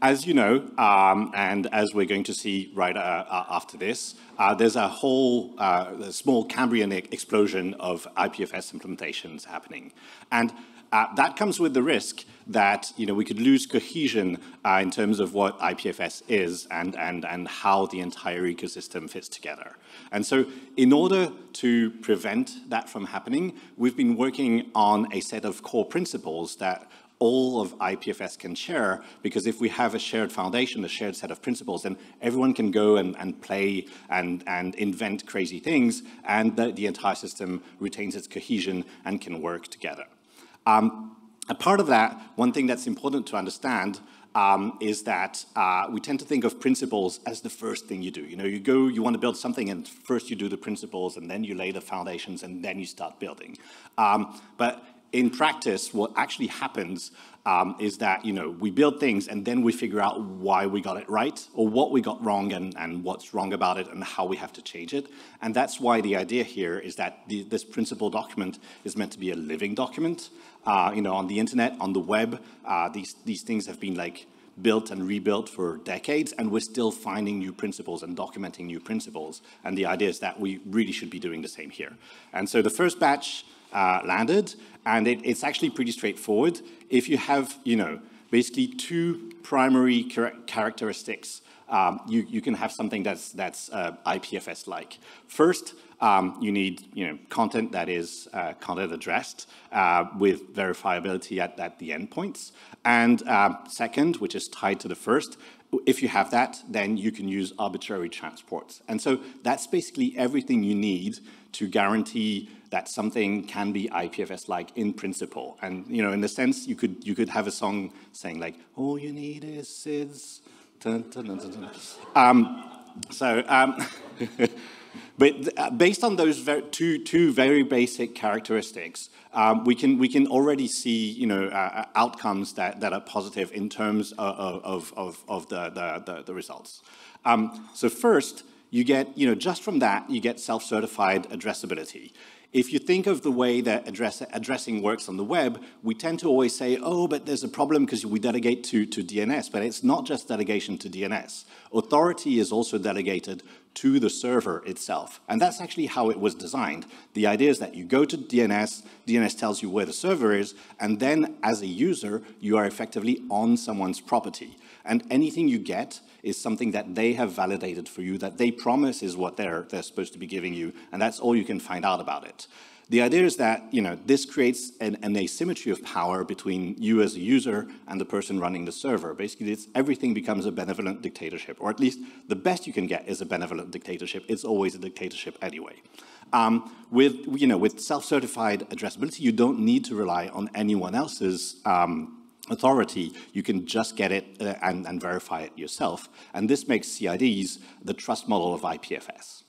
as you know, um, and as we're going to see right uh, uh after this, uh, there's a whole uh, small Cambrian explosion of IPFS implementations happening. And uh, that comes with the risk that you know, we could lose cohesion uh, in terms of what IPFS is and, and, and how the entire ecosystem fits together. And so in order to prevent that from happening, we've been working on a set of core principles that all of IPFS can share, because if we have a shared foundation, a shared set of principles, then everyone can go and, and play and, and invent crazy things, and the, the entire system retains its cohesion and can work together. Um, a part of that, one thing that's important to understand um, is that uh, we tend to think of principles as the first thing you do. You know, you go, you want to build something, and first you do the principles, and then you lay the foundations, and then you start building. Um, but in practice, what actually happens um, is that, you know, we build things and then we figure out why we got it right or what we got wrong and, and what's wrong about it and how we have to change it. And that's why the idea here is that the, this principle document is meant to be a living document. Uh, you know, on the internet, on the web, uh, these, these things have been like built and rebuilt for decades, and we're still finding new principles and documenting new principles. And the idea is that we really should be doing the same here. And so the first batch uh, landed, and it, it's actually pretty straightforward. If you have, you know, basically two primary char characteristics, um, you, you can have something that's, that's uh, IPFS-like. First, um, you need you know, content that is uh, content addressed uh, with verifiability at, at the endpoints. And uh, second, which is tied to the first, if you have that, then you can use arbitrary transports. And so that's basically everything you need to guarantee that something can be IPFS-like in principle. And you know, in a sense, you could you could have a song saying like, "All you need is CIDs." Dun, dun, dun, um, so, um, but uh, based on those very, two two very basic characteristics, um, we can we can already see you know uh, uh, outcomes that that are positive in terms of of of, the, the the results. Um, so first, you get you know just from that you get self-certified addressability. If you think of the way that address, addressing works on the web, we tend to always say, oh, but there's a problem because we delegate to, to DNS. But it's not just delegation to DNS. Authority is also delegated to the server itself. And that's actually how it was designed. The idea is that you go to DNS, DNS tells you where the server is, and then as a user, you are effectively on someone's property. And anything you get is something that they have validated for you, that they promise is what they're, they're supposed to be giving you, and that's all you can find out about it. The idea is that you know, this creates an, an, asymmetry of power between you as a user and the person running the server. Basically, everything becomes a benevolent dictatorship, or at least the best you can get is a benevolent dictatorship. It's always a dictatorship anyway. Um, with, you know, with self-certified addressability, you don't need to rely on anyone else's um, authority, you can just get it uh, and, and, verify it yourself. And this makes CIDs the trust model of IPFS.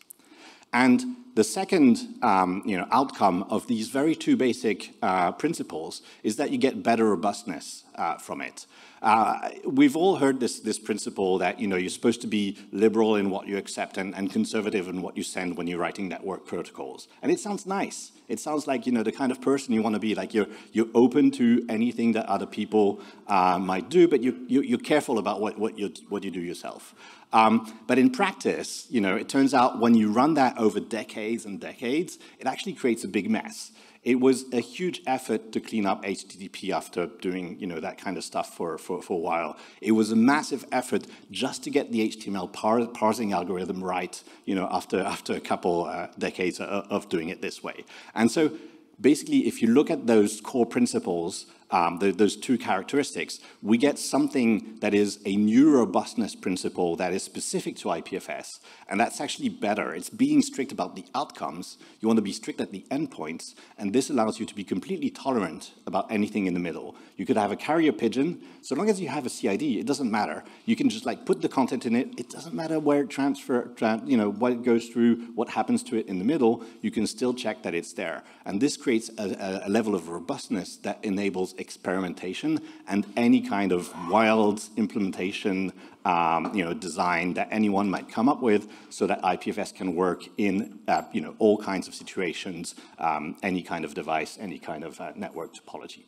And the second um, you know, outcome of these very two basic uh, principles is that you get better robustness uh, from it. Uh, we've all heard this, this principle that you know, you're supposed to be liberal in what you accept and, and conservative in what you send when you're writing network protocols. And it sounds nice. It sounds like you know, the kind of person you want to be, like you're, you're open to anything that other people uh, might do, but you, you, you're careful about what, what, you, what you do yourself. Um, but in practice, you know, it turns out when you run that over decades and decades, it actually creates a big mess. It was a huge effort to clean up HTTP after doing you know, that kind of stuff for, for, for a while. It was a massive effort just to get the HTML par parsing algorithm right you know, after, after a couple uh, decades of, of doing it this way. And so basically, if you look at those core principles um, the, those two characteristics, we get something that is a new robustness principle that is specific to IPFS, and that's actually better. It's being strict about the outcomes. You want to be strict at the endpoints, and this allows you to be completely tolerant about anything in the middle. You could have a carrier pigeon. So long as you have a CID, it doesn't matter. You can just like put the content in it. It doesn't matter where it transfer, tra you know, what it goes through, what happens to it in the middle. You can still check that it's there. And this creates a, a level of robustness that enables experimentation and any kind of wild implementation um, you know, design that anyone might come up with so that IPFS can work in uh, you know, all kinds of situations, um, any kind of device, any kind of uh, network topology.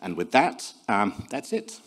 And with that, um, that's it.